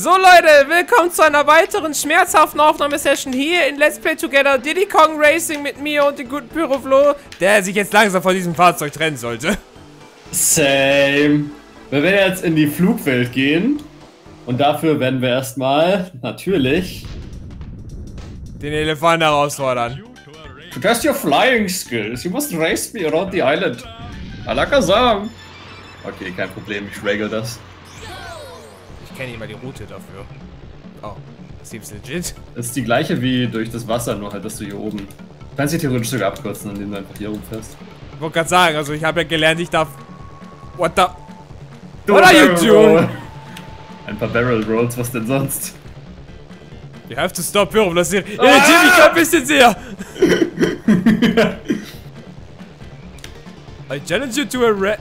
So Leute, willkommen zu einer weiteren schmerzhaften Aufnahmesession hier in Let's Play Together Diddy Kong Racing mit mir und dem guten Pyroflo, der sich jetzt langsam von diesem Fahrzeug trennen sollte. Same. Wir werden jetzt in die Flugwelt gehen und dafür werden wir erstmal natürlich den Elefanten herausfordern. To test your flying skills, you must race me around the island. Alakazam. Okay, kein Problem, ich regel das kenne nicht mal die Route dafür. Oh, seems legit. Das ist die gleiche wie durch das Wasser, nur halt, dass du hier oben. Du kannst dich theoretisch sogar abkürzen, indem du einfach hier rumfährst. Ich wollte gerade sagen, also ich habe ja gelernt, ich darf. What the. Do What are you doing? Ein paar Barrel Rolls, was denn sonst? You have to stop Pyro, das ist. Ah! Irritiert mich ein bisschen sehr! I challenge you to a red.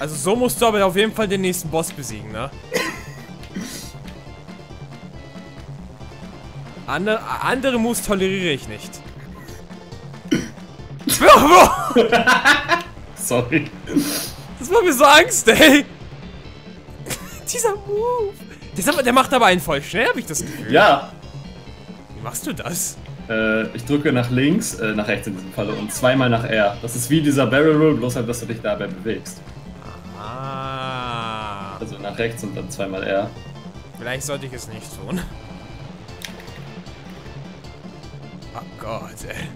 Also so musst du aber auf jeden Fall den nächsten Boss besiegen, ne? Andere, andere Moves toleriere ich nicht. Sorry. Das macht mir so Angst, ey. Dieser Move. Der, der macht aber einen voll schnell, habe ich das Gefühl. Ja. Wie machst du das? Äh, ich drücke nach links, äh, nach rechts in diesem Falle und zweimal nach R. Das ist wie dieser Barrel Roll, bloß halt, dass du dich dabei bewegst. Also nach rechts und dann zweimal R. Vielleicht sollte ich es nicht tun. Oh Gott, ey.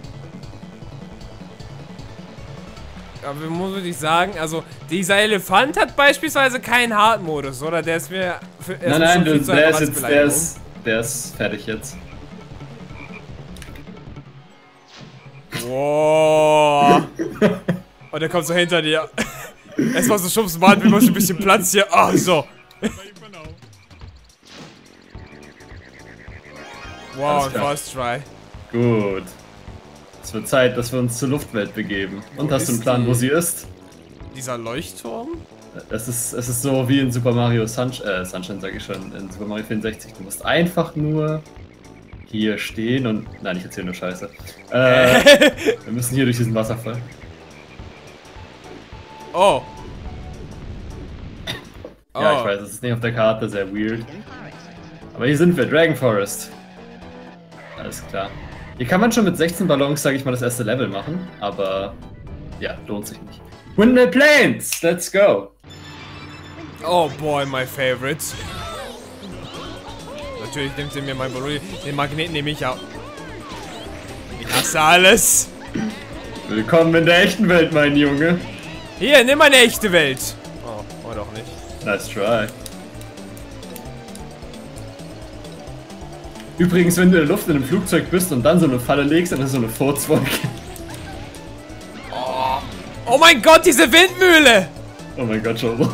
Aber muss ich sagen, also dieser Elefant hat beispielsweise keinen Hard-Modus, oder? Der ist mir... Für, nein, nein, du, der, ist jetzt, der, ist, der ist fertig jetzt. Wow. Und der kommt so hinter dir. Erstmal so schubsen, warten wir schon ein bisschen Platz hier. Ah, oh, so. Wow, First Try. Gut. Es wird Zeit, dass wir uns zur Luftwelt begeben. Und wo hast du einen Plan, die? wo sie ist? Dieser Leuchtturm? Es ist, es ist so wie in Super Mario Sunshine, äh, Sunshine sag ich schon, in Super Mario 64. Du musst einfach nur hier stehen und... Nein, ich erzähle nur Scheiße. Äh, wir müssen hier durch diesen Wasserfall. Oh. Ja, oh. ich weiß, es ist nicht auf der Karte, sehr weird. Aber hier sind wir, Dragon Forest. Alles klar. Hier kann man schon mit 16 Ballons, sage ich mal, das erste Level machen, aber ja, lohnt sich nicht. Windmill Plains, let's go. Oh boy, my favorite. Natürlich nimmt sie mir mein Balloon. Den Magnet nehme ich auch. Ich hasse alles. Willkommen in der echten Welt, mein Junge. Hier, nimm eine echte Welt. Oh, oder auch nicht. Nice try. Übrigens, wenn du in der Luft in einem Flugzeug bist und dann so eine Falle legst, dann ist so eine Furzwolke. Oh. oh mein Gott, diese Windmühle! Oh mein Gott, schon.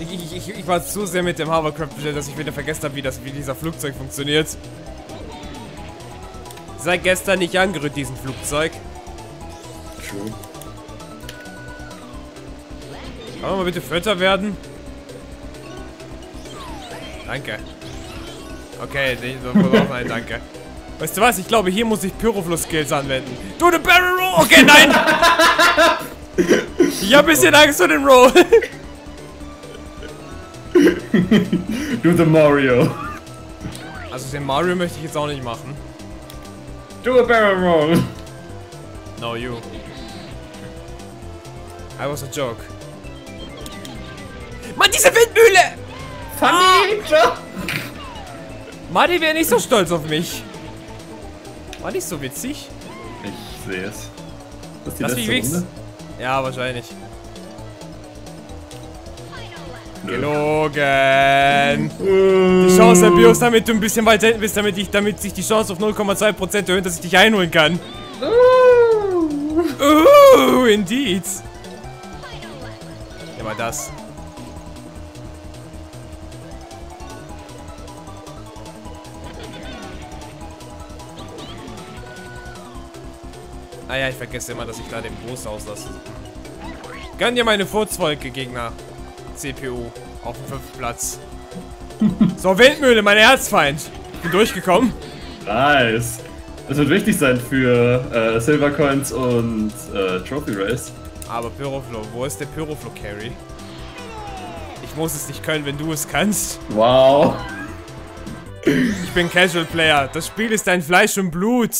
Ich, ich, ich, ich, war zu sehr mit dem Hovercraft bestellt, dass ich wieder vergessen habe, wie, das, wie dieser Flugzeug funktioniert. Seit gestern nicht angerührt, diesen Flugzeug. True. Kann man mal bitte Vierter werden? Danke. Okay, so nein, danke. Weißt du was? Ich glaube, hier muss ich Pyrofluss-Skills anwenden. Du, the Barrel Roll! Okay, nein! ich hab ein bisschen Angst vor dem Roll. du, the Mario. Also den Mario möchte ich jetzt auch nicht machen. Do a barrel roll. No, you. I was a joke. Mann, diese Windmühle! Funny, ah. Madi wäre nicht so stolz auf mich. War nicht so witzig. Ich sehe es. Das ist die Lass letzte Runde? Ja, wahrscheinlich. Nö. Gelogen. die Chance, Herr Bios, damit du ein bisschen weiter hinten bist, damit, ich, damit sich die Chance auf 0,2% erhöht, dass ich dich einholen kann. Uh, indeed. Ja, mal das. Ah ja, ich vergesse immer, dass ich da den Brust auslasse. Gönn dir meine Furzwolke, Gegner. CPU. Auf dem fünften Platz. so, Windmühle, mein Erzfeind. Ich bin durchgekommen. Nice. Das wird wichtig sein für äh, Silver Coins und äh, Trophy Race. Aber Pyroflo, wo ist der Pyroflo Carry? Ich muss es nicht können, wenn du es kannst. Wow. Ich bin Casual Player. Das Spiel ist dein Fleisch und Blut.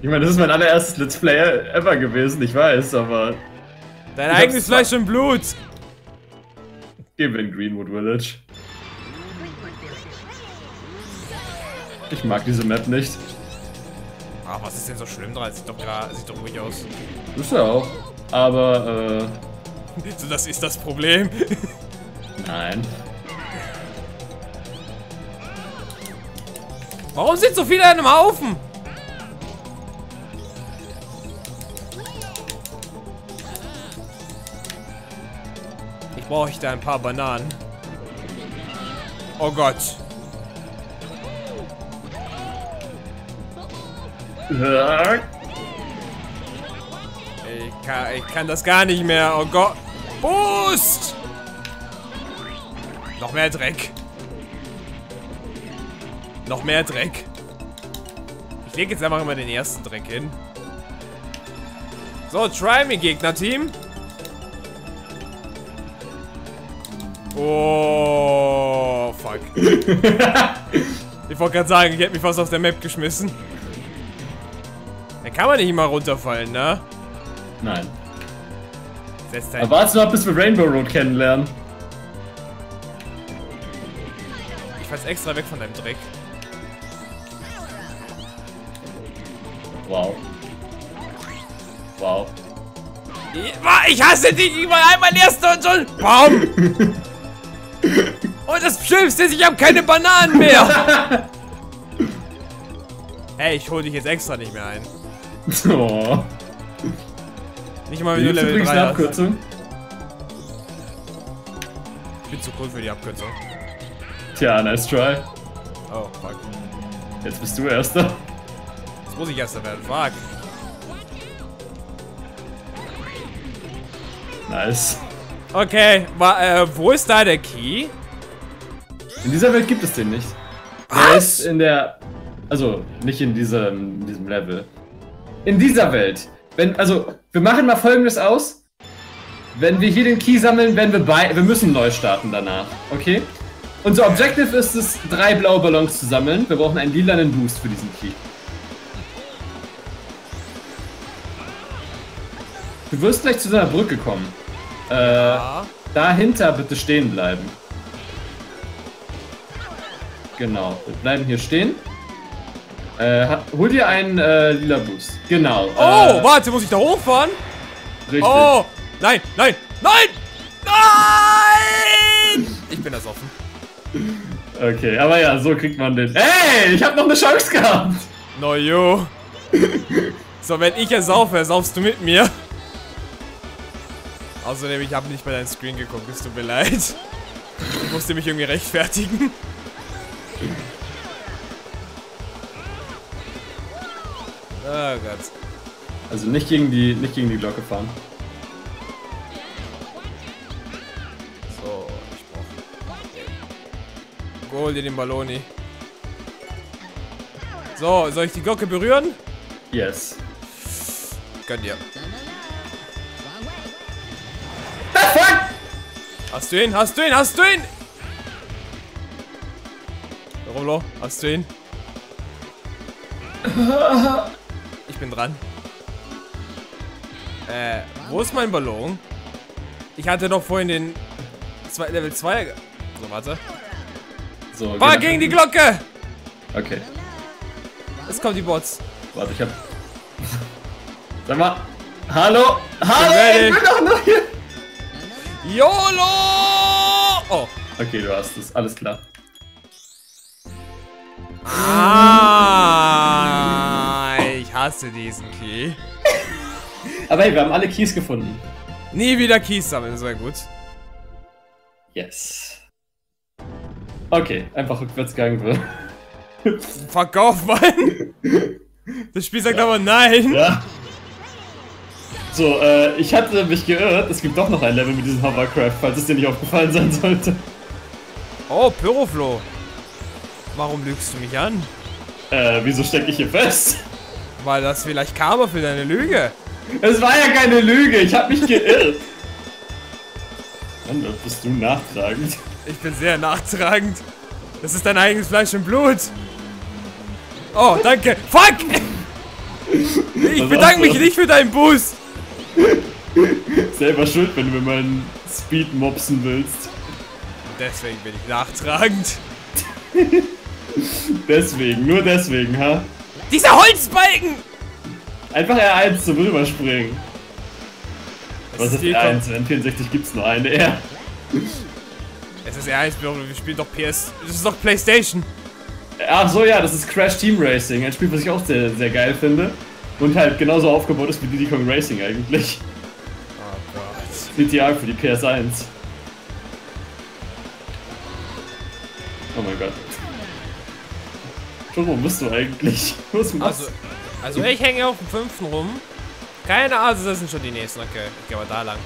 Ich meine, das ist mein allererstes Let's Play ever gewesen, ich weiß, aber... Dein eigenes Fleisch und Blut. Gehen wir in Greenwood Village. Ich mag diese Map nicht. Ach, was ist denn so schlimm dran? Sieht doch gerade, sieht doch ruhig aus. Ist ja auch. Aber, äh, So, das ist das Problem. nein. Warum sind so viele an einem Haufen? Ich bräuchte ein paar Bananen. Oh Gott. Ich kann, ich kann das gar nicht mehr. Oh Gott. Boost! Noch mehr Dreck. Noch mehr Dreck. Ich lege jetzt einfach immer den ersten Dreck hin. So, try me, Gegner-Team. Oh, fuck. ich wollte gerade sagen, ich hätte mich fast aus der Map geschmissen. Da kann man nicht immer runterfallen, ne? Nein. Aber warte noch, bis wir Rainbow Road kennenlernen. Ich fall's extra weg von deinem Dreck. Wow. Wow. Ich, hasse dich! Ich war einmal erster und schon. Bam! Und das Schlimmste ist, ich habe keine Bananen mehr! Hey, ich hol dich jetzt extra nicht mehr ein. Oh. Nicht mal, wenn du Level übrigens 3 eine hast. Abkürzung. Ich bin zu cool für die Abkürzung. Tja, nice try. Oh, fuck. Jetzt bist du Erster. Jetzt muss ich erster werden. Fuck. Nice. Okay, wa, äh, wo ist da der Key? In dieser Welt gibt es den nicht. Der Was? ist in der. Also, nicht in diesem, in diesem Level. In dieser Welt. Wenn, also, wir machen mal folgendes aus. Wenn wir hier den Key sammeln, werden wir bei. Wir müssen neu starten danach. Okay? Unser Objective ist es, drei blaue Ballons zu sammeln. Wir brauchen einen lilanen Boost für diesen Key. Du wirst gleich zu so einer Brücke kommen. Äh, Ah. dahinter bitte stehen bleiben. Genau, wir bleiben hier stehen. Äh, hol dir einen äh, lila Boost. Genau. Oh, äh, warte, muss ich da hochfahren? Richtig. Oh! Nein, nein, nein! Nein! Ich bin das offen. Okay, aber ja, so kriegt man den. Ey, ich habe noch eine Chance gehabt. No, yo. So, wenn ich ersaufe, saufst du mit mir. Außerdem, ich habe nicht bei deinem Screen geguckt, es tut mir leid. Ich musste mich irgendwie rechtfertigen. Oh Gott. Also nicht gegen die, nicht gegen die Glocke fahren. So, ich brauch. Hol dir den Balloni. So, soll ich die Glocke berühren? Yes. Gönn dir. Hast du ihn? Hast du ihn? Hast du ihn? Rolo, hast du ihn? Ich bin dran. Äh, wo ist mein Ballon? Ich hatte doch vorhin den zwei, Level 2. So, warte. So, War gegen die Glocke! Okay. Es kommen die Bots. Warte, ich hab. Sag mal. Hallo? Hallo? Ich bin doch noch hier. YOLO! Oh. Okay, du hast es. Alles klar. Ah, ich hasse diesen Key. Aber hey, wir haben alle Keys gefunden. Nie wieder Keys sammeln, das wäre gut. Yes. Okay, einfach rückwärtsgang wird. Verkauf Mann! Das Spiel sagt aber nein. Ja. So, äh, ich hatte mich geirrt. Es gibt doch noch ein Level mit diesem Hovercraft, falls es dir nicht aufgefallen sein sollte. Oh, Pyroflo. Warum lügst du mich an? Äh, wieso stecke ich hier fest? Weil das vielleicht Karma für deine Lüge. Es war ja keine Lüge, ich habe mich geirrt. Dann bist du nachtragend. Ich bin sehr nachtragend. Das ist dein eigenes Fleisch und Blut. Oh, danke. Fuck! Ich bedanke mich nicht für deinen Boost. Selber schuld, wenn du mir meinen Speed mopsen willst. Deswegen bin ich nachtragend. Deswegen, nur deswegen, ha? Dieser Holzbalken! Einfach R1 zum Rüberspringen. Was ist die R1? In N64 gibt's nur eine R. Es ist R1, wir spielen doch PS. Das ist doch Playstation. Ach so, ja, das ist Crash Team Racing. Ein Spiel, was ich auch sehr, sehr geil finde. Und halt genauso aufgebaut ist wie Diddy Kong Racing eigentlich. Oh Gott. CTR für die PS1. Oh mein Gott. Schon, wo bist du eigentlich? Was machst Also, also ich hänge auf dem fünften rum. Keine Ahnung, das sind schon die nächsten. Okay, ich gehe aber da lang.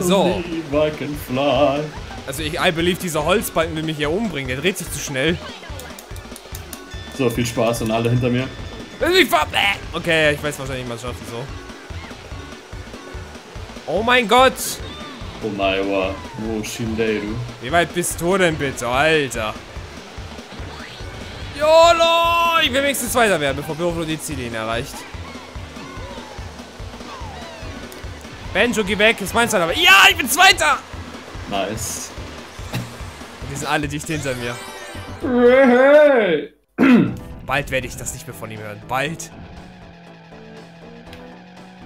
So. Also ich I believe, dieser Holzbalken will mich hier umbringen. Der dreht sich zu schnell. So, viel Spaß und alle hinter mir. Okay, ich weiß wahrscheinlich mal schaffen so. Oh mein Gott! Omaiwa, wo Shinderu. Wie weit bist du denn bitte, Alter? YOLO! Ich will wenigstens weiter werden, bevor Büroflo die Ziellinie erreicht. Benjo, geh weg, ist mein Zeit aber. Ja, ich bin Zweiter! Nice. Die sind alle dicht hinter mir. Hey! Bald werde ich das nicht mehr von ihm hören. Bald.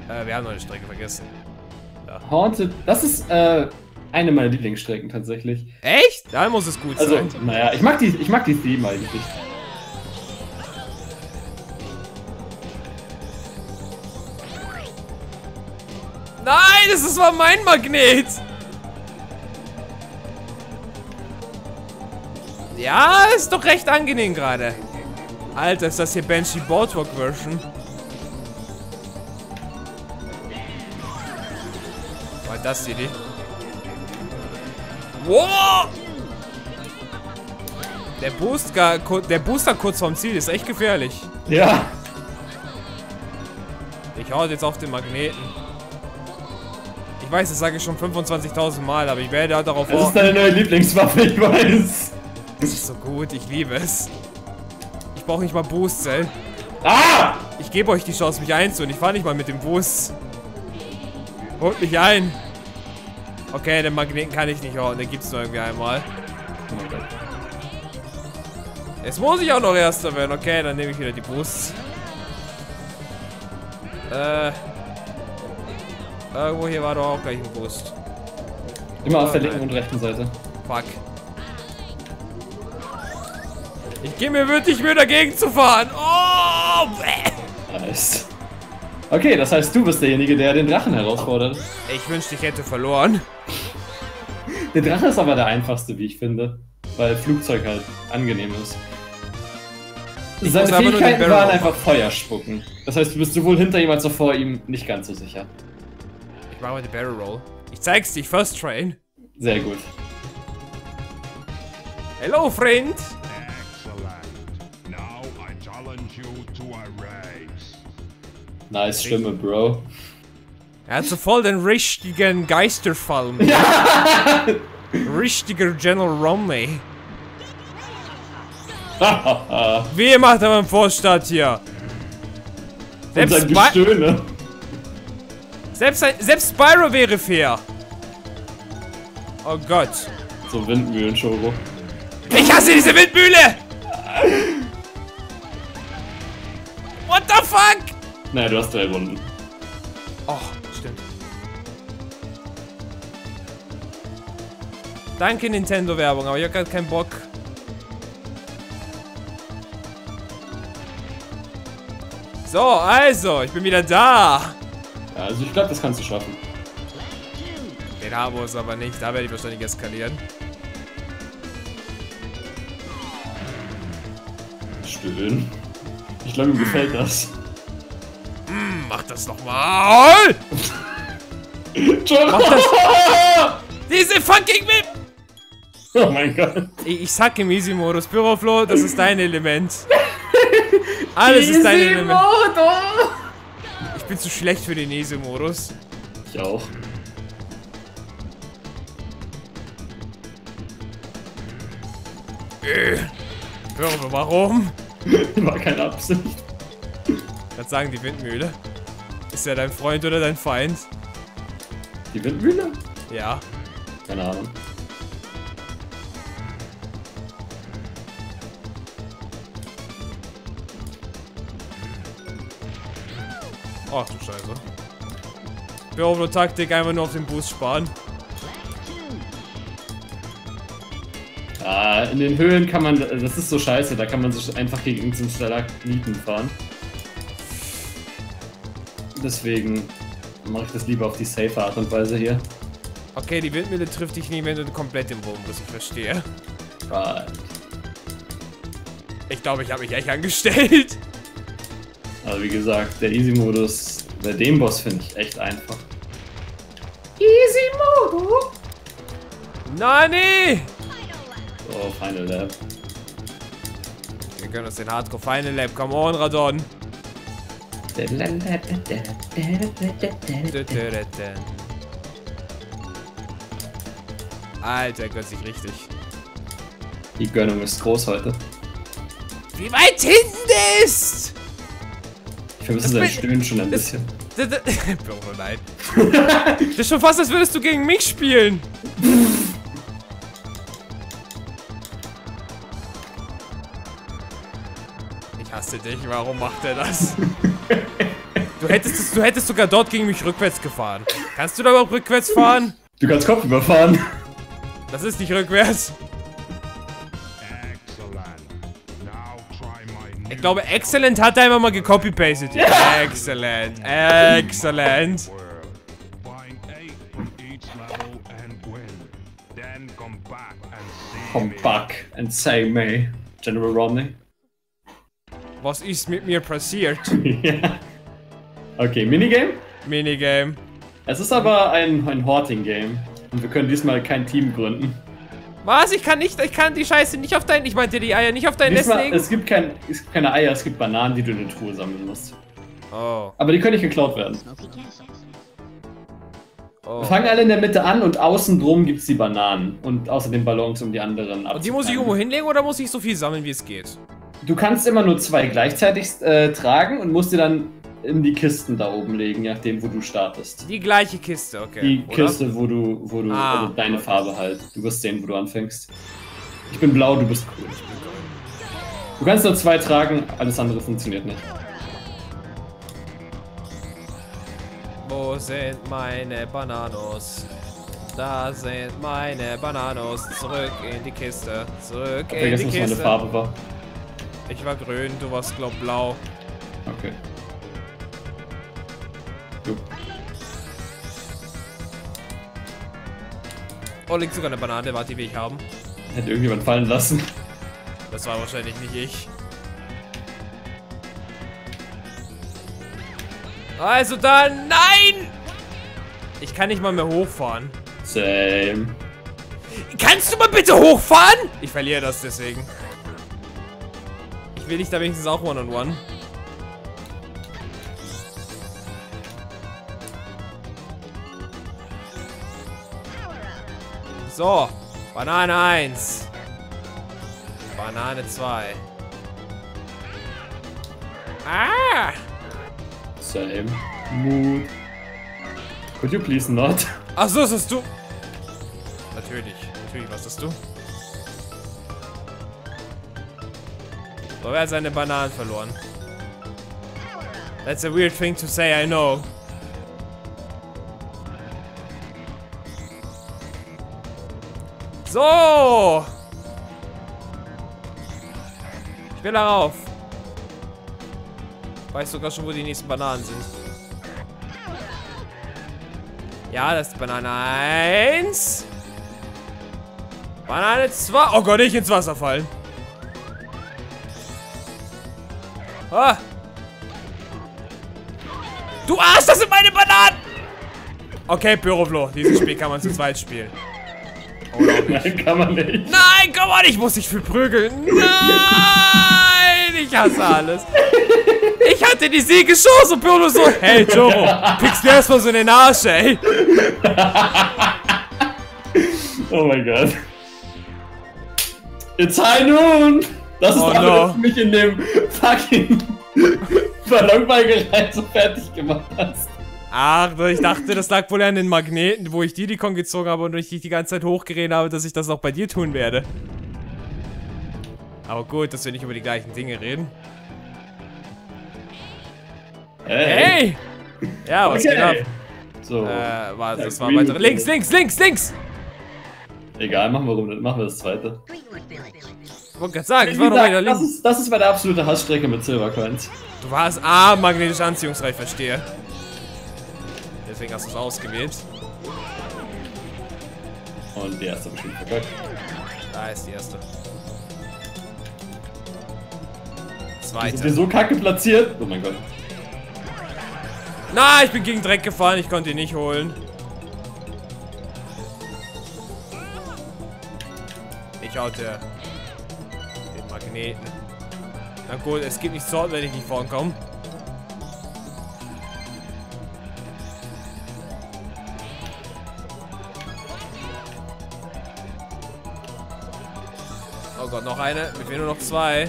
Äh, wir haben noch eine Strecke vergessen. Haunted, das ist äh, eine meiner Lieblingsstrecken tatsächlich. Echt? Da muss es gut Also, sein. naja, ich mag die, ich mag die Theme eigentlich. Nein, das ist war mein Magnet. Ja, ist doch recht angenehm gerade. Alter, ist das hier Banshee Boardwalk Version? War das die Idee? Wow! Der, Boost gar, ku- der Booster kurz vorm Ziel ist echt gefährlich. Ja. Ich hau jetzt auf den Magneten. Ich weiß, das sage ich schon 25.000 Mal, aber ich werde darauf Das ist deine neue Lieblingswaffe, ich weiß. Das ist so gut, ich liebe es. Ich brauche nicht mal Boost, Cell. Ah! Ich gebe euch die Chance, mich einzuholen. Ich fahre nicht mal mit dem Boost. Holt mich ein. Okay, den Magneten kann ich nicht hauen. Den gibt's nur irgendwie einmal. Jetzt muss ich auch noch Erster werden. Okay, dann nehme ich wieder die Boosts. Äh. Irgendwo hier war doch auch gleich ein Boost. Immer auf der Oh, linken und rechten Seite. Fuck. Ich gebe mir wirklich Mühe dagegen zu fahren. Oh! bäh. Nice. Okay, das heißt, du bist derjenige, der den Drachen herausfordert. Ich wünschte, ich hätte verloren. Der Drache ist aber der einfachste, wie ich finde. Weil Flugzeug halt angenehm ist. Ich Seine Fähigkeiten waren einfach Feuer spucken. Das heißt, du bist sowohl hinter ihm als auch vor ihm nicht ganz so sicher. Ich mache mal die Barrel Roll. Ich zeig's dich, First Train. Sehr gut. Hello, Friend. Nice Stimme, Bro. Er hat so voll den richtigen Geisterfalm. Richtiger General Romney. Wie macht er beim Vorstadt hier? Und Selbst, sein Spi Gestöhne. selbst, selbst Spyro wäre fair. Oh Gott. So Windmühlen, Shoro. Ich hasse diese Windmühle! Naja, du hast drei Runden. Oh, stimmt. Danke Nintendo-Werbung, aber ich hab grad keinen Bock. So, also, ich bin wieder da. Ja, also ich glaube, das kannst du schaffen. Den haben wir es aber nicht, da werde ich wahrscheinlich eskalieren. Stöhnen. Ich glaube, ihm gefällt das. Mach das nochmal! Shoro! Diese fucking Wim! Oh mein Gott. Ich, ich sag im Easy-Modus, Büroflo, das ist dein Element. Alles ist Limit. Modo! Ich bin zu schlecht für den Easy-Modus. Ich auch. Hören wir warum? War keine Absicht. Kannst sagen, die Windmühle. Ist er dein Freund oder dein Feind? Die Windmühle? Ja. Keine Ahnung. Ach du Scheiße. Pyrovlo-Taktik, einfach nur auf den Boost sparen. Ah, in den Höhen kann man, das ist so scheiße, da kann man so einfach gegen zum Stalagniten fahren. Deswegen mache ich das lieber auf die safe Art und Weise hier. Okay, die Windmühle trifft dich nie, wenn du komplett im Boden bist, ich verstehe. Right. Ich glaube, ich habe mich echt angestellt. Also wie gesagt, der Easy-Modus bei dem Boss finde ich echt einfach. Easy-Modus? Nani! So, Final Lab. Wir können uns den Hardcore Final Lab. Come on, Radon. Alter, gönnt sich richtig. Die Gönnung ist groß heute. Wie weit hinten ist! Ich vermisse sein Stöhnen schon ein bisschen. D- d- Oh nein. Das ist schon fast, als würdest du gegen mich spielen. Ich hasse dich. Warum macht er das? Du hättest, es- du hättest sogar dort gegen mich rückwärts gefahren. Kannst du da überhaupt rückwärts fahren? Du kannst Kopf überfahren. Das ist nicht rückwärts. Excellent. Now try my new Ich glaube, Excellent hat er einfach mal gecopy-pastet. Excellent. Excellent. Then come back and say me. General Romney. Was ist mit mir passiert? ja. Okay, Minigame? Minigame. Es ist aber ein, ein Horting-Game. Und wir können diesmal kein Team gründen. Was? Ich kann nicht, ich kann die Scheiße nicht auf dein, ich meinte die Eier nicht auf dein Nest legen? es, gibt kein, es gibt keine Eier, es gibt Bananen, die du in der Truhe sammeln musst. Oh. Aber die können nicht geklaut werden. oh. Wir fangen alle in der Mitte an und außen drum gibt es die Bananen. Und außerdem Ballons, um die anderen Und die muss ich irgendwo hinlegen oder muss ich so viel sammeln, wie es geht? Du kannst immer nur zwei gleichzeitig äh, tragen und musst die dann in die Kisten da oben legen, je nachdem, wo du startest. Die gleiche Kiste, okay. Die oder? Kiste, wo du, wo du, Ah, also deine okay. Farbe halt. Du wirst sehen, wo du anfängst. Ich bin blau, du bist grün. Du kannst nur zwei tragen, alles andere funktioniert nicht. Wo sind meine Bananos? Da sind meine Bananos. Zurück in die Kiste. Zurück Ich hab in vergessen, die was meine Kiste. Farbe war. Ich war grün, du warst glaub blau. Okay. Du. Oh, liegt sogar eine Banane, warte, die will ich haben. Hätte irgendjemand fallen lassen. Das war wahrscheinlich nicht ich. Also dann, nein! Ich kann nicht mal mehr hochfahren. Same. Kannst du mal bitte hochfahren? Ich verliere das deswegen. Ich will dich da wenigstens auch One-on-One. So, Banane 1. Banane 2. Ah! Same. Mood. Could you please not? Ach so, das hast du. Natürlich, natürlich, was hast du? So, wer hat seine Bananen verloren? That's a weird thing to say, I know. So! Ich will darauf. Weiß sogar schon, wo die nächsten Bananen sind. Ja, das ist Banane 1. Banane 2. Oh Gott, nicht ins Wasser fallen. Ah. Du Arsch, das sind meine Bananen! Okay, Pyroflo, dieses Spiel kann man zu zweit spielen. Nein, kann man nicht. Nein, komm on, ich muss dich verprügeln. Nein! ich hasse alles. Ich hatte die Siegeschance und Pirlo so, hey Joro, pickst mir erstmal so in den Arsch, ey. Oh mein Gott. It's high noon! Das ist Oh oh, no. dass du mich in dem fucking Ballonballgerät so fertig gemacht hast. Ach, ich dachte, das lag wohl an den Magneten, wo ich Didikon gezogen habe und ich dich die ganze Zeit hochgeredet habe, dass ich das auch bei dir tun werde. Aber gut, dass wir nicht über die gleichen Dinge reden. Hey! Ja, was geht ab? So. Äh, war, das war. Village. Links, links, links, links! Egal, machen wir, rum, machen wir das zweite. Ich wollte gerade sagen, ich war noch weiter das, links. ist, das ist meine absolute Hassstrecke mit Silver Coins. Du warst ah, magnetisch anziehungsreich, verstehe. Deswegen hast du es ausgewählt. Und die erste bestimmt verkackt. Da ist die erste. Sind wir Zweite. so kacke platziert? Oh mein Gott. Na, ich bin gegen Dreck gefahren, ich konnte ihn nicht holen. Ich haute den Magneten. Na gut, es gibt nicht Sort, wenn ich nicht vorankomme. Oh Gott, noch eine. Mir fehlen nur noch zwei.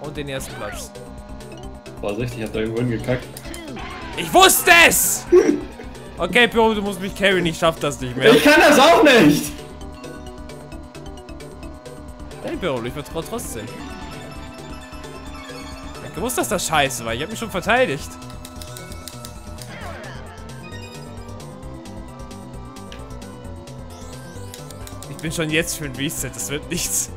Und den ersten Platz. Vorsicht, ich hab da irgendwo hingekackt. Ich wusste es! Okay, Pyro, du musst mich carryen, ich schaff das nicht mehr. Ich kann das auch nicht! Pyro, ich vertraue trotzdem. Ich hab gewusst, dass das scheiße war. Ich hab mich schon verteidigt. Ich bin schon jetzt für ein Reset, das wird nichts.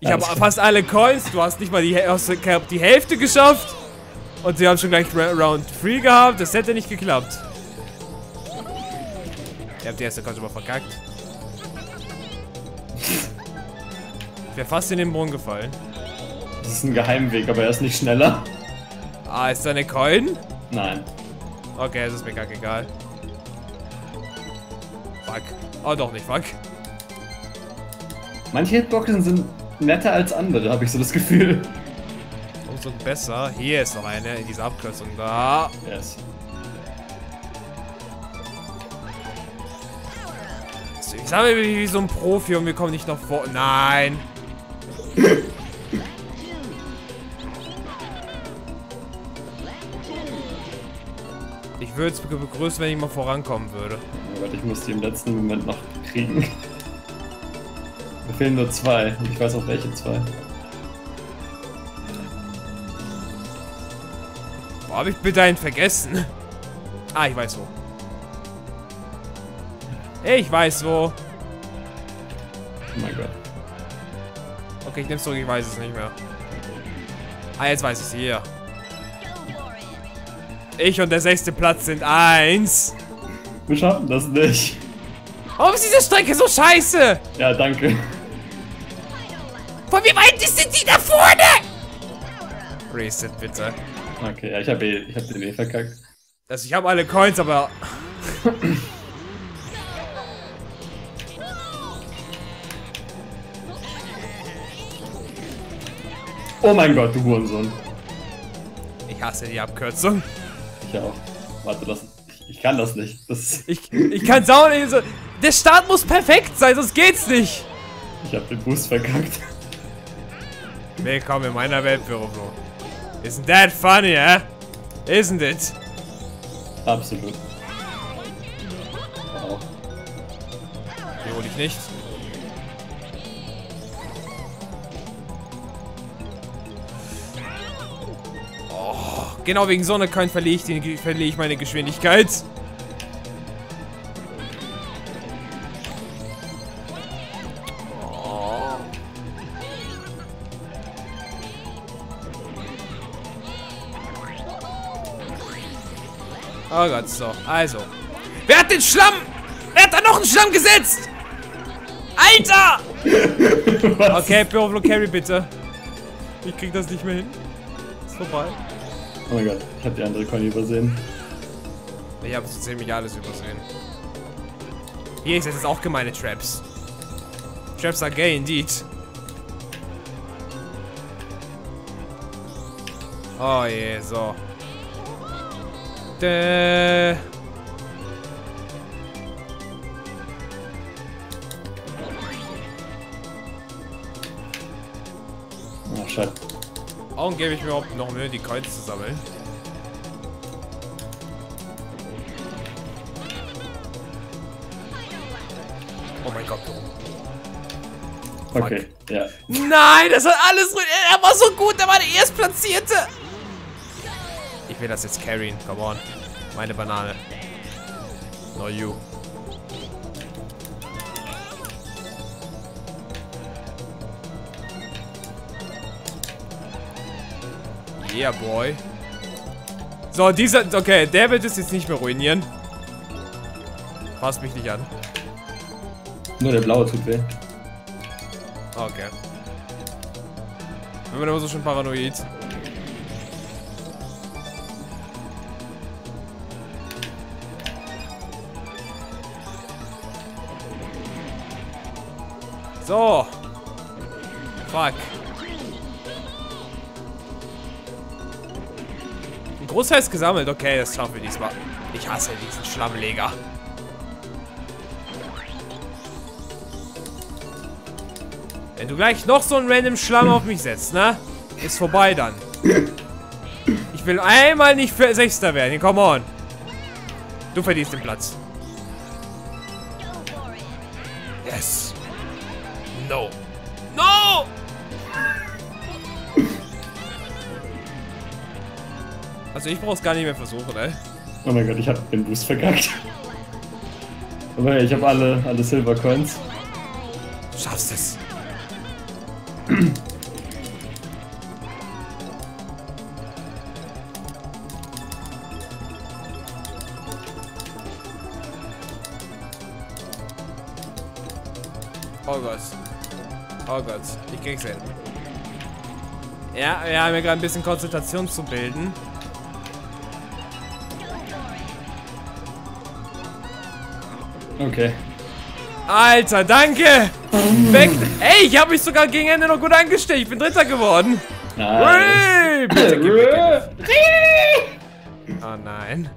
Ich habe fast alle Coins, du hast nicht mal die, hast die Hälfte geschafft. Und sie haben schon gleich Round 3 gehabt, das hätte nicht geklappt. Ihr habt die erste schon mal verkackt. Wäre fast in den Brunnen gefallen. Das ist ein Geheimweg, aber er ist nicht schneller. Ah, ist da eine Coin? Nein. Okay, das ist mir gar egal. Fuck. Oh, doch nicht, fuck. Manche Hitboxen sind netter als andere, habe ich so das Gefühl. Umso besser. Hier ist noch eine in dieser Abkürzung da. Yes. Ich sage wie so ein Profi und wir kommen nicht noch vor. Nein. Ich würde es begrüßen, wenn ich mal vorankommen würde. Oh Gott, ich muss die im letzten Moment noch kriegen. Mir fehlen nur zwei. Und ich weiß auch welche zwei. Wo habe ich bitte einen vergessen? Ah, ich weiß wo. Ich weiß wo. Oh mein Gott. Okay, ich nehm's zurück, ich weiß es nicht mehr. Ah, jetzt weiß ich es hier. Ich und der sechste Platz sind eins. Wir schaffen das nicht. Warum ist diese Strecke so scheiße? Ja, danke. Von wie weit denn die da vorne? Reset bitte. Okay, ja, ich habe eh, ich hab den eh verkackt. Also ich habe alle Coins, aber... Oh mein Gott, du Hurensohn. Ich hasse die Abkürzung. Ich auch. Warte, das, ich, ich kann das nicht. Das, Ich, ich kann's auch nicht so... Der Start muss perfekt sein, sonst geht's nicht. ich habe den Boost verkackt. Willkommen in meiner Welt, Büroflo. Isn't that funny, eh? Isn't it? Absolut. Wow. Die hole ich nicht. Genau wegen so einer Coin verliere ich, den- verliere ich meine Geschwindigkeit. Oh. Gott, so. Also. Wer hat den Schlamm? Wer hat da noch einen Schlamm gesetzt? Alter! Okay, Pyroflo Carry bitte. Ich krieg das nicht mehr hin. Ist vorbei. Oh mein Gott, ich hab die andere Conny übersehen. Ich hab so ziemlich alles übersehen. Hier, ist jetzt auch gemeine Traps. Traps are gay indeed. Oh je, so. Däh. Ah, oh, scheiße. Warum gebe ich mir überhaupt noch Mühe, die Coins zu sammeln? Oh mein Gott. Okay, ja. Nein, das hat alles... Er war so gut, er war der Erstplatzierte. Ich will das jetzt carryen, come on. Meine Banane. No you. Yeah, boy. So, dieser... Okay, der wird es jetzt nicht mehr ruinieren. Passt mich nicht an. Nur der blaue tut weh. Okay. Wenn man immer so schon paranoid. So. Fuck. Großteil ist gesammelt. Okay, das schaffen wir diesmal. Ich hasse diesen Schlammleger. Wenn du gleich noch so einen random Schlamm auf mich setzt, ne? Ist vorbei dann. Ich will einmal nicht für Sechster werden. Come on. Du verdienst den Platz. Also ich brauch's gar nicht mehr versuchen, ey. Oh mein Gott, ich hab den Boost verkackt. Aber ja, ich habe alle, alle Silver Coins. Du schaffst es. Oh Gott. Oh Gott. Ich krieg's hin. Ja, wir haben ja gerade ein bisschen Konzentration zu bilden. Okay. Alter, danke! Weg! Ey, ich habe mich sogar gegen Ende noch gut angestellt. Ich bin Dritter geworden. Nice. Bitte mir keine- Oh nein.